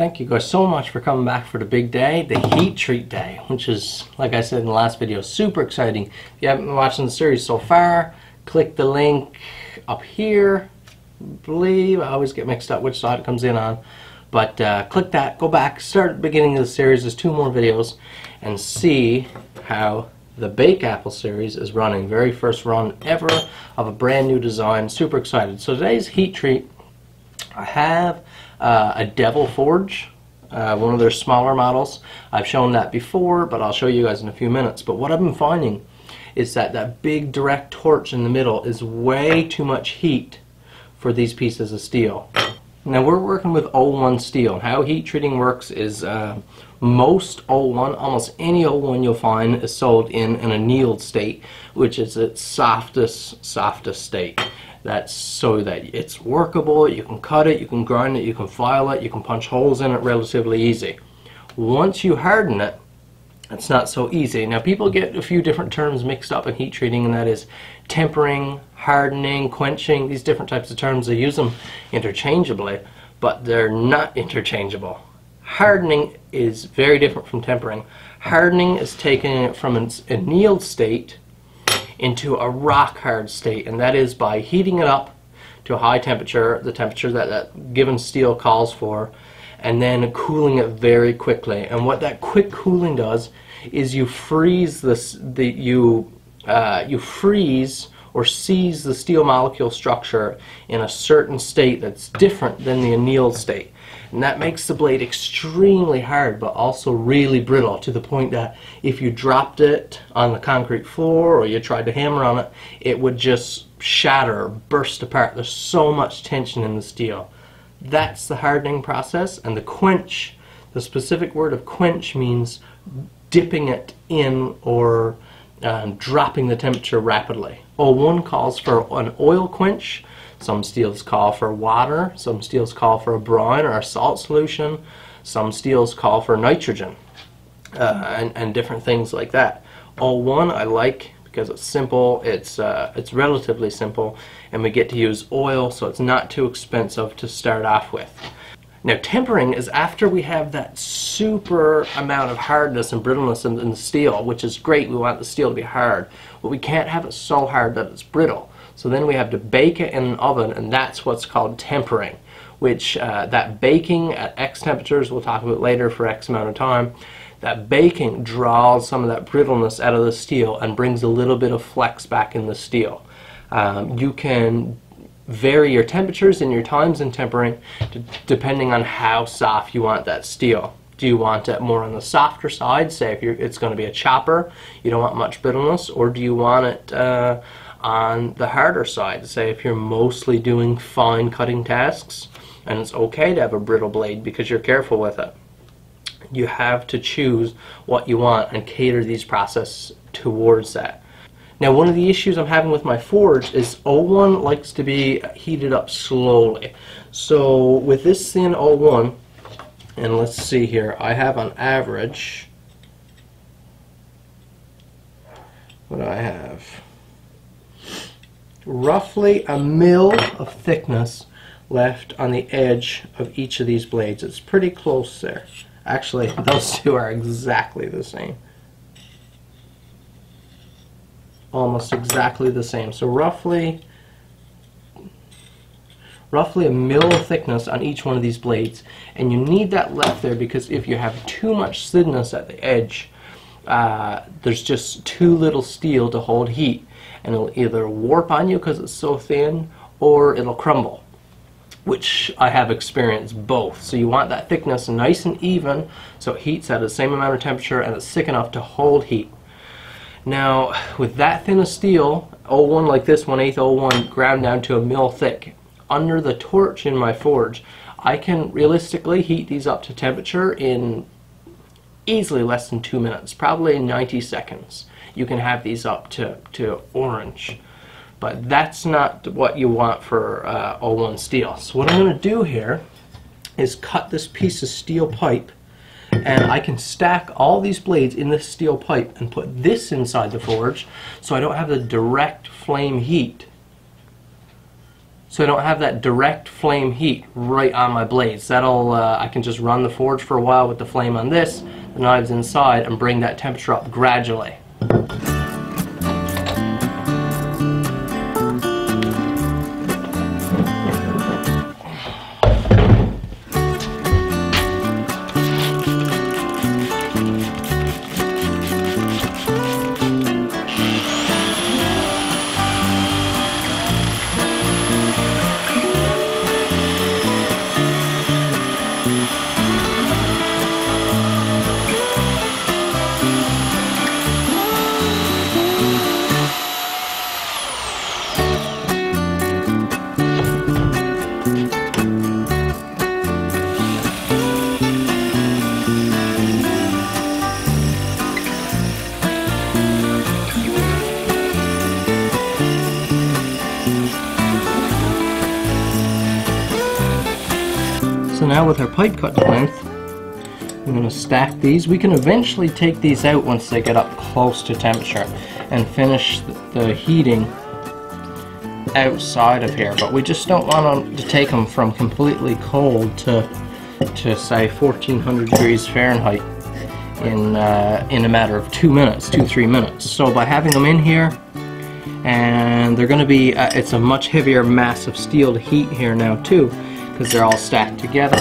Thank you guys so much for coming back for the big day, the heat treat day, which is, like I said in the last video, super exciting. If you haven't been watching the series so far, click the link up here. I believe I always get mixed up which side it comes in on. But uh, click that, go back, start at the beginning of the series, there's two more videos, and see how the Bakeapple series is running. Very first run ever of a brand new design. Super excited. So today's heat treat, I have uh, a Devil Forge, uh, one of their smaller models. I've shown that before, but I'll show you guys in a few minutes. But what I've been finding is that that big direct torch in the middle is way too much heat for these pieces of steel. Now we're working with O1 steel. How heat treating works is uh, most O1, almost any O1 you'll find is sold in an annealed state, which is its softest, softest state. That's so that it's workable, you can cut it, you can grind it, you can file it, you can punch holes in it relatively easy. Once you harden it, it's not so easy. Now people get a few different terms mixed up in heat treating and that is tempering, hardening, quenching, these different types of terms. They use them interchangeably, but they're not interchangeable. Hardening is very different from tempering. Hardening is taking it from an annealed state into a rock hard state, and that is by heating it up to a high temperature, the temperature that that given steel calls for, and then cooling it very quickly. And what that quick cooling does is you freeze this, the you uh, you freeze or seize the steel molecule structure in a certain state that's different than the annealed state. And that makes the blade extremely hard but also really brittle to the point that if you dropped it on the concrete floor or you tried to hammer on it, it would just shatter, burst apart. There's so much tension in the steel. That's the hardening process and the quench, the specific word of quench means dipping it in or um, dropping the temperature rapidly. O1 calls for an oil quench. Some steels call for water. Some steels call for a brine or a salt solution. Some steels call for nitrogen uh, and, and different things like that. O1 I like because it's simple, it's, uh, it's relatively simple, and we get to use oil so it's not too expensive to start off with. Now tempering is after we have that super amount of hardness and brittleness in, in, the steel, which is great. We want the steel to be hard, but we can't have it so hard that it's brittle. So then we have to bake it in an oven, and that's what's called tempering, which uh, that baking at X temperatures, we'll talk about later for X amount of time, that baking draws some of that brittleness out of the steel and brings a little bit of flex back in the steel. Um, you can vary your temperatures and your times in tempering depending on how soft you want that steel. Do you want it more on the softer side, say if it's going to be a chopper, you don't want much brittleness, or do you want it uh, on the harder side, say if you're mostly doing fine cutting tasks, and it's okay to have a brittle blade because you're careful with it. You have to choose what you want and cater these processes towards that. Now one of the issues I'm having with my forge is O1 likes to be heated up slowly. So with this thin O1, and let's see here, I have on average, what do I have? Roughly a mil of thickness left on the edge of each of these blades. It's pretty close there. Actually, those two are exactly the same almost exactly the same. So roughly roughly a mil of thickness on each one of these blades and you need that left there because if you have too much thinness at the edge uh, there's just too little steel to hold heat and it'll either warp on you because it's so thin or it'll crumble which I have experienced both. So you want that thickness nice and even so it heats at the same amount of temperature and it's thick enough to hold heat. Now, with that thin of steel, O1 like this, 1 8 01, ground down to a mil thick, under the torch in my forge, I can realistically heat these up to temperature in easily less than two minutes, probably 90 seconds. You can have these up to, to orange. But that's not what you want for uh, O1 steel. So what I'm going to do here is cut this piece of steel pipe and I can stack all these blades in this steel pipe and put this inside the forge so I don't have the direct flame heat so I don't have that direct flame heat right on my blades. That'll uh, I can just run the forge for a while with the flame on this, the knives inside, and bring that temperature up gradually. So now with our pipe cut to length, I'm going to stack these. We can eventually take these out once they get up close to temperature and finish the heating outside of here. But we just don't want to take them from completely cold to, to say 1400 degrees Fahrenheit in, uh, in a matter of two minutes, two, three minutes. So by having them in here, and they're going to be, uh, it's a much heavier mass of steel to heat here now too because they're all stacked together.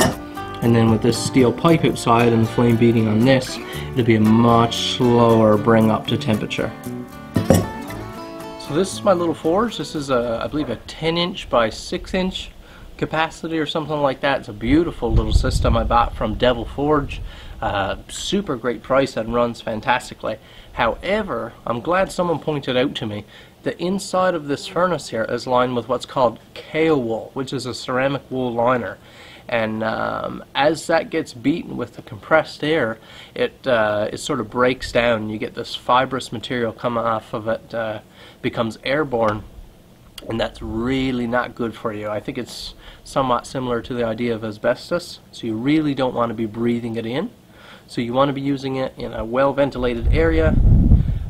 And then with this steel pipe outside and the flame beating on this, it'll be a much slower bring up to temperature. So this is my little forge. This is a, I believe a 10 inch by 6 inch capacity or something like that. It's a beautiful little system I bought from Devil Forge. Uh, super great price and runs fantastically. However, I'm glad someone pointed out to me the inside of this furnace here is lined with what's called Kaowool, which is a ceramic wool liner. And um, as that gets beaten with the compressed air, it, uh, it sort of breaks down. You get this fibrous material coming off of it, uh, becomes airborne, and that's really not good for you. I think it's somewhat similar to the idea of asbestos, so you really don't want to be breathing it in. So you want to be using it in a well ventilated area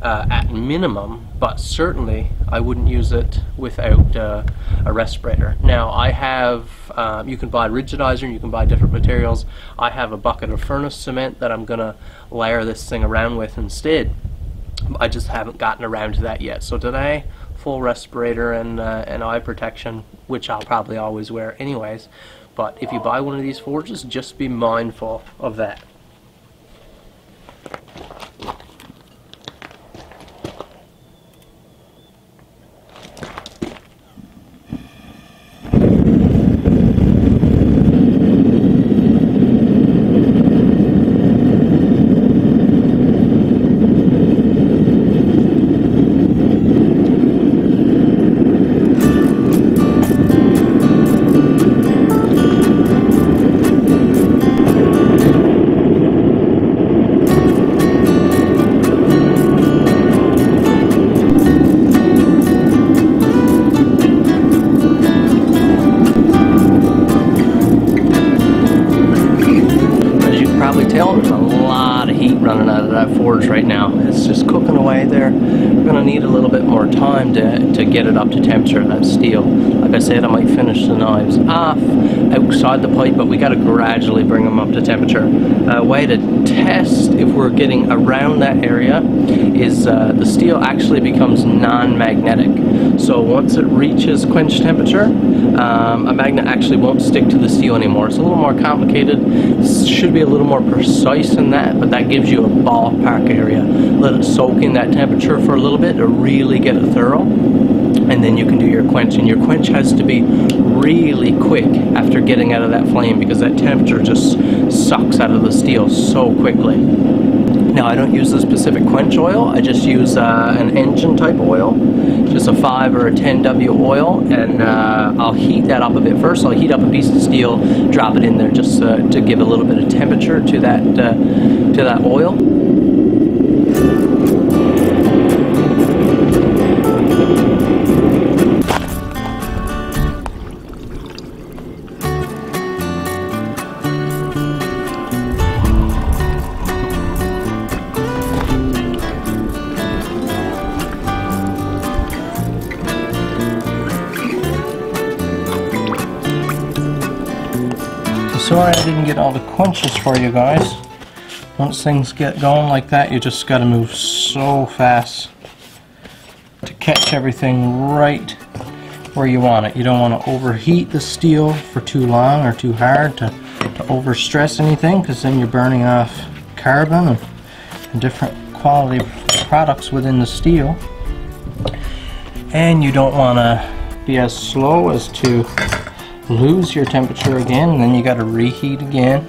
uh, at minimum, but certainly I wouldn't use it without uh, a respirator. Now I have, um, you can buy rigidizer and you can buy different materials. I have a bucket of furnace cement that I'm going to layer this thing around with instead. I just haven't gotten around to that yet. So today, full respirator and, uh, and eye protection, which I'll probably always wear anyways. But if you buy one of these forges, just be mindful of that. Get up to temperature, that steel. Like I said, I might finish the knives off outside the pipe, but we got to gradually bring them up to temperature. A uh, way to test if we're getting around that area is uh, the steel actually becomes non-magnetic. So once it reaches quench temperature, um, a magnet actually won't stick to the steel anymore. It's a little more complicated. Should be a little more precise than that, but that gives you a ballpark area. Let it soak in that temperature for a little bit to really get it thorough and then you can do your quench. And your quench has to be really quick after getting out of that flame because that temperature just sucks out of the steel so quickly. Now I don't use the specific quench oil. I just use uh, an engine type oil just a 5 or a 10W oil. And uh, I'll heat that up a bit first. I'll heat up a piece of steel drop it in there just uh, to give a little bit of temperature to that uh, to that oil Sorry I didn't get all the quenches for you guys. Once things get going like that, you just gotta move so fast to catch everything right where you want it. You don't want to overheat the steel for too long or too hard to, to overstress anything because then you're burning off carbon and, and different quality products within the steel. And you don't want to be as slow as to lose your temperature again and then you got to reheat again.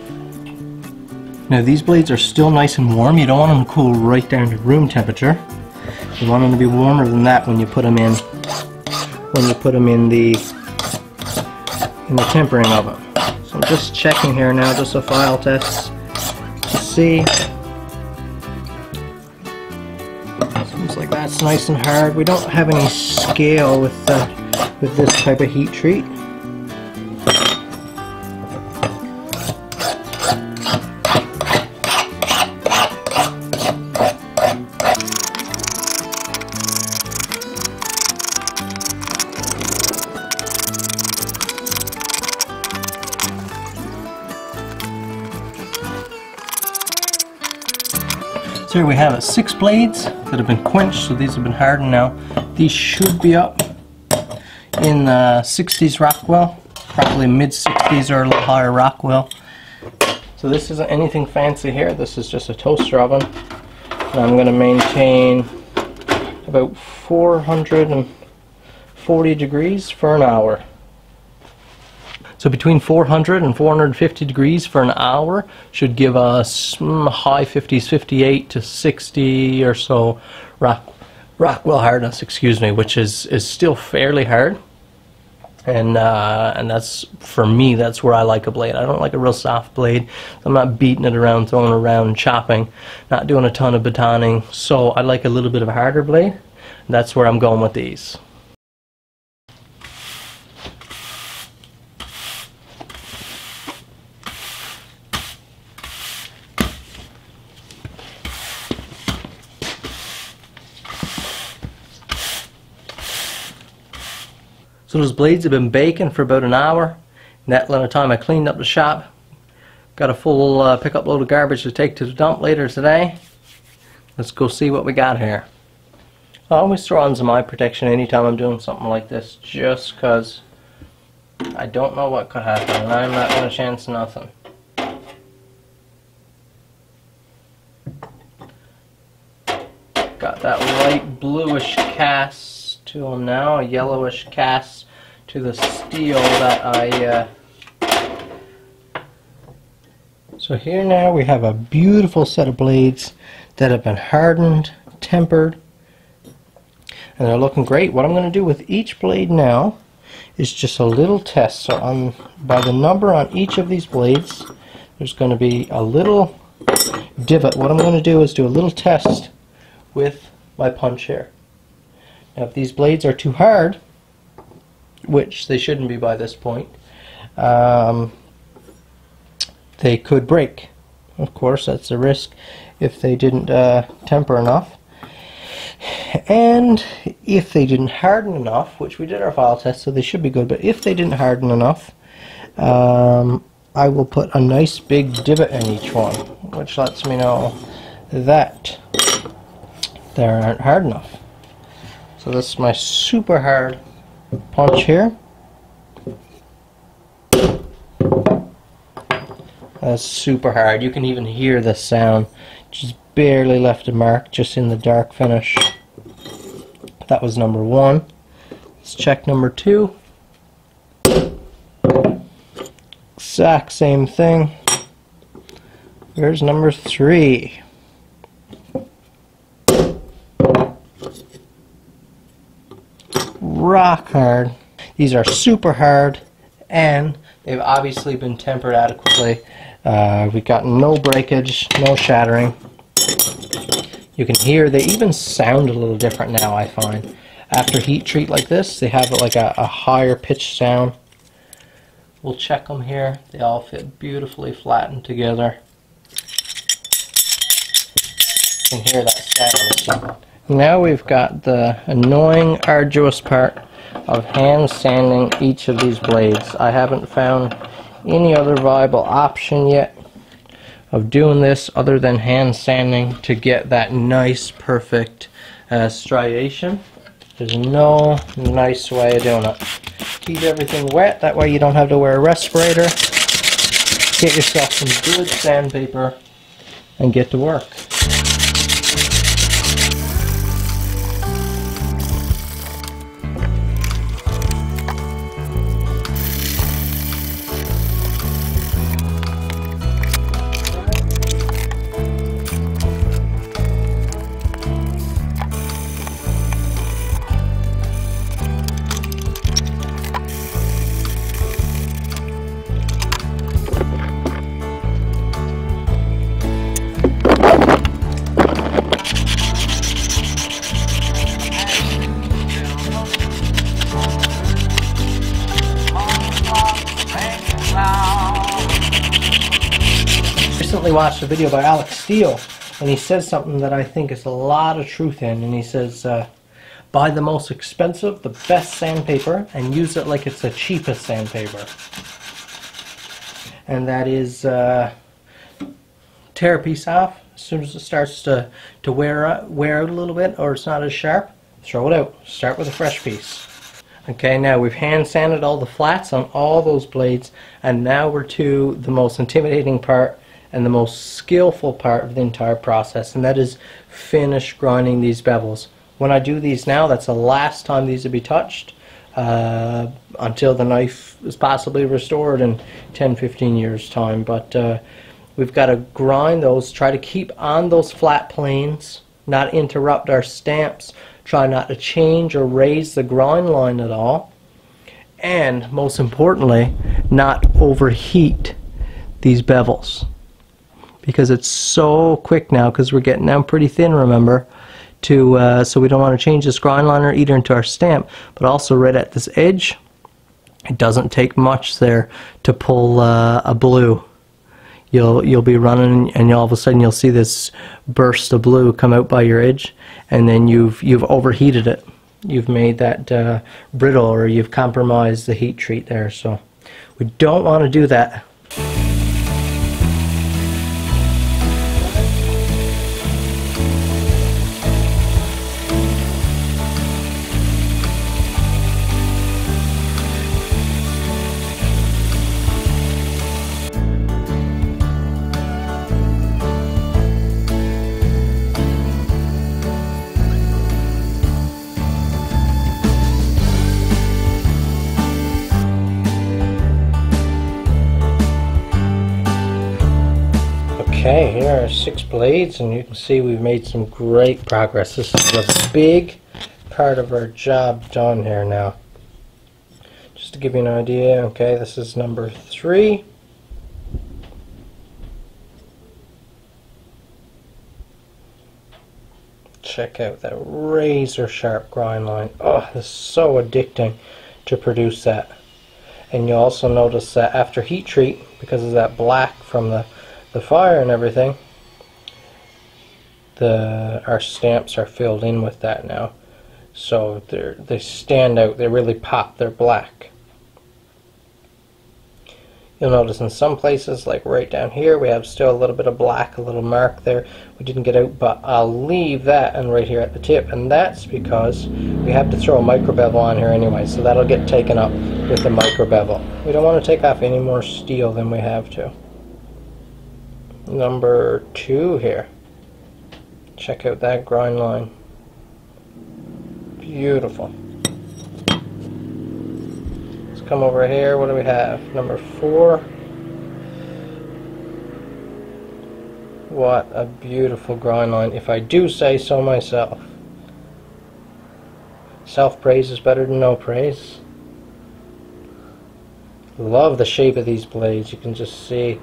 Now these blades are still nice and warm. You don't want them to cool right down to room temperature. You want them to be warmer than that when you put them in when you put them in the in the tempering oven. So I'm just checking here now, just a file test to see. Seems like that's nice and hard. We don't have any scale with uh, with this type of heat treat. So here we have it, six blades that have been quenched, so these have been hardened now. These should be up in uh, the 60s Rockwell, probably mid 60s or a little higher Rockwell. So this isn't anything fancy here, this is just a toaster oven. And I'm going to maintain about 440 degrees for an hour. So between 400 and 450 degrees for an hour should give us mm, high 50s, 58 to 60 or so rock, Rockwell hardness, excuse me, which is, is still fairly hard. And uh, and that's for me. That's where I like a blade. I don't like a real soft blade. I'm not beating it around, throwing it around, chopping, not doing a ton of batoning. So I like a little bit of a harder blade. That's where I'm going with these. So those blades have been baking for about an hour. In that little time I cleaned up the shop. Got a full uh, pickup load of garbage to take to the dump later today. Let's go see what we got here. I always throw on some eye protection anytime I'm doing something like this just because I don't know what could happen and I'm not going to chance nothing. Got that light bluish cast to them now, a yellowish cast to the steel that I uh... so here now we have a beautiful set of blades that have been hardened, tempered and they're looking great. What I'm going to do with each blade now is just a little test. So on by the number on each of these blades there's going to be a little divot. What I'm going to do is do a little test with my punch here. If these blades are too hard, which they shouldn't be by this point, um, they could break. Of course, that's a risk if they didn't uh, temper enough. And if they didn't harden enough, which we did our file test, so they should be good, but if they didn't harden enough, um, I will put a nice big divot in each one, which lets me know that they aren't hard enough. So this is my super hard punch here. That's super hard. You can even hear the sound. Just barely left a mark just in the dark finish. That was number one. Let's check number two. Exact same thing. Here's number three. Rock hard. These are super hard and they've obviously been tempered adequately. Uh, we've got no breakage, no shattering. You can hear they even sound a little different now I find. After heat treat like this they have like a, a higher pitch sound. We'll check them here. They all fit beautifully flattened together. You can hear that sound. Now we've got the annoying, arduous part of hand sanding each of these blades. I haven't found any other viable option yet of doing this other than hand sanding to get that nice perfect uh, striation. There's no nice way of doing it. Keep everything wet, that way you don't have to wear a respirator. Get yourself some good sandpaper and get to work. Recently watched a video by Alec Steele, and he says something that I think is a lot of truth in. And he says, uh, buy the most expensive, the best sandpaper, and use it like it's the cheapest sandpaper. And that is uh, tear a piece off as soon as it starts to, to wear, out, wear out a little bit or it's not as sharp, throw it out. Start with a fresh piece. Okay, now we've hand sanded all the flats on all those blades, and now we're to the most intimidating part and the most skillful part of the entire process and that is finish grinding these bevels. When I do these now that's the last time these will be touched uh, until the knife is possibly restored in 10-15 years time but uh, we've got to grind those try to keep on those flat planes not interrupt our stamps try not to change or raise the grind line at all and most importantly not overheat these bevels because it's so quick now because we're getting down pretty thin remember to uh, so we don't want to change this grind liner either into our stamp. But also right at this edge it doesn't take much there to pull uh, a blue. You'll you'll be running and all of a sudden you'll see this burst of blue come out by your edge and then you've you've overheated it. You've made that uh, brittle or you've compromised the heat treat there. So we don't want to do that blades and you can see we've made some great progress. This is a big part of our job done here now. Just to give you an idea, okay, this is number three. Check out that razor sharp grind line. Oh, is so addicting to produce that. And you also notice that after heat treat, because of that black from the the fire and everything, the our stamps are filled in with that now. So they they stand out. They really pop. They're black. You'll notice in some places, like right down here, we have still a little bit of black, a little mark there. We didn't get out, but I'll leave that and right here at the tip. And that's because we have to throw a micro bevel on here anyway, so that'll get taken up with the micro bevel. We don't want to take off any more steel than we have to number two here. Check out that grind line. Beautiful. Let's come over here. What do we have? Number four. What a beautiful grind line, if I do say so myself. Self-praise is better than no praise. Love the shape of these blades. You can just see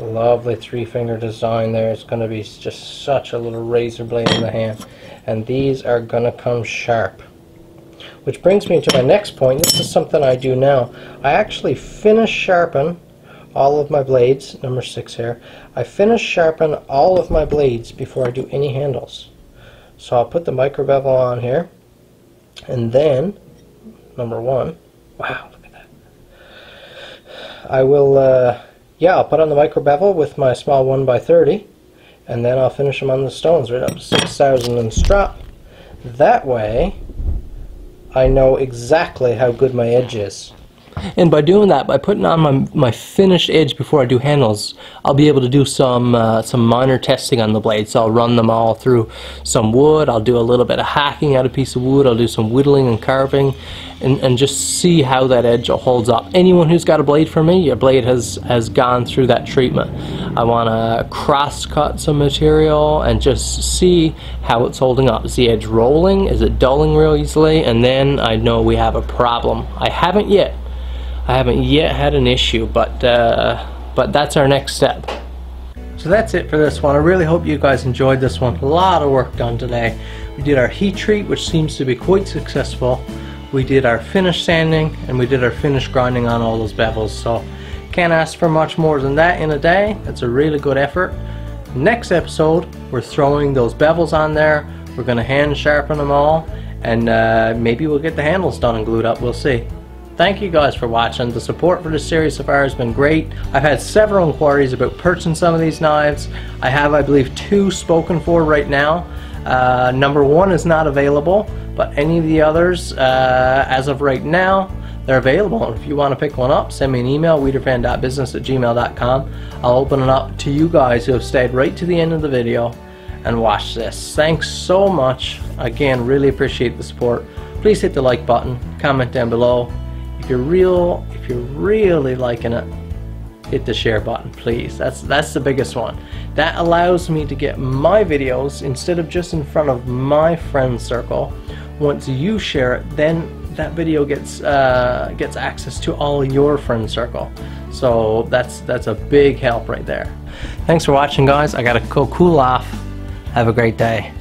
lovely three finger design there. It's going to be just such a little razor blade in the hand. And these are going to come sharp. Which brings me to my next point. This is something I do now. I actually finish sharpen all of my blades number six here. I finish sharpen all of my blades before I do any handles. So I'll put the micro bevel on here. And then number one wow look at that. I will, uh, yeah, I'll put on the micro bevel with my small 1x30 and then I'll finish them on the stones right up to 6,000 and strap. That way, I know exactly how good my edge is. And by doing that, by putting on my, my finished edge before I do handles, I'll be able to do some uh, some minor testing on the blade. So I'll run them all through some wood, I'll do a little bit of hacking out a piece of wood, I'll do some whittling and carving, and, and just see how that edge holds up. Anyone who's got a blade for me, your blade has, has gone through that treatment. I want to cross cut some material and just see how it's holding up. Is the edge rolling? Is it dulling real easily? And then I know we have a problem. I haven't yet. I haven't yet had an issue, but uh, but that's our next step. So that's it for this one. I really hope you guys enjoyed this one. A lot of work done today. We did our heat treat, which seems to be quite successful. We did our finish sanding, and we did our finish grinding on all those bevels. So can't ask for much more than that in a day. That's a really good effort. Next episode, we're throwing those bevels on there. We're going to hand sharpen them all, and uh, maybe we'll get the handles done and glued up. We'll see. Thank you guys for watching. The support for this series so far has been great. I've had several inquiries about purchasing some of these knives. I have, I believe, two spoken for right now. Uh, number one is not available, but any of the others, uh, as of right now, they're available. And If you want to pick one up, send me an email, weiderfan.business at gmail.com. I'll open it up to you guys who have stayed right to the end of the video and watch this. Thanks so much. Again, really appreciate the support. Please hit the like button, comment down below, if you're real, if you're really liking it, hit the share button, please. That's that's the biggest one. That allows me to get my videos instead of just in front of my friend circle. Once you share it, then that video gets uh, gets access to all your friend circle. So that's that's a big help right there. Thanks for watching, guys. I gotta go cool off. Have a great day.